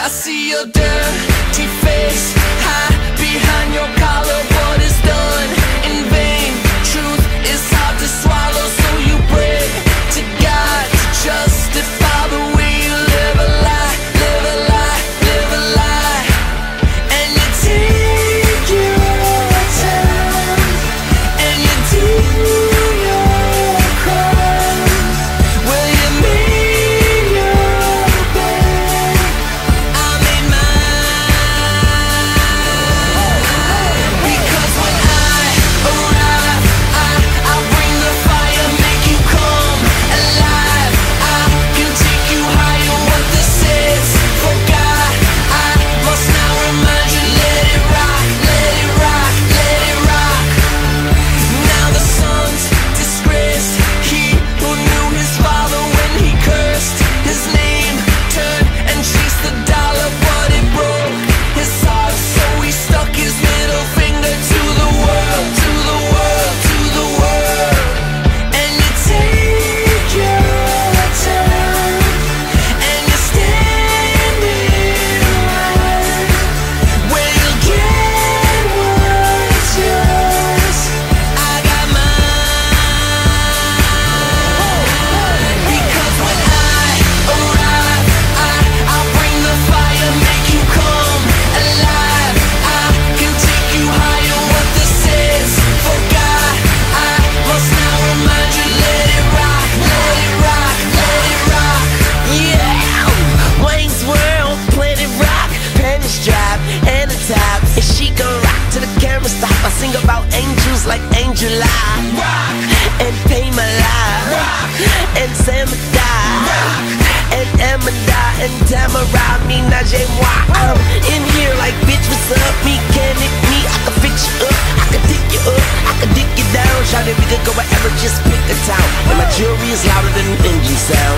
I see your dirty face high behind your collar. What is done? sing about angels like Angela Rock. And Pay My Life. Rock. And Sam Rock. And Emma, Die and Tamara Me, Najee, moi I'm in here like bitch what's up? Me can it me I can fix you up. I can dick you up. I can dick you down. Shout it we could go wherever. Just pick a town. And my jewelry is louder than an engine sound.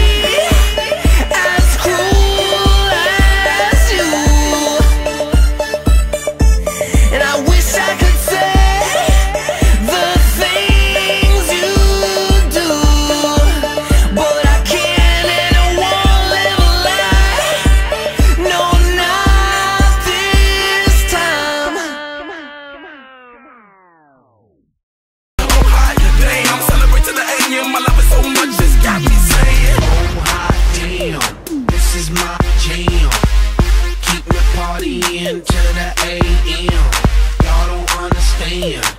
love so much, it's got me saying, Oh, hot damn, this is my jam. Keep me partying till the AM. Y'all don't understand.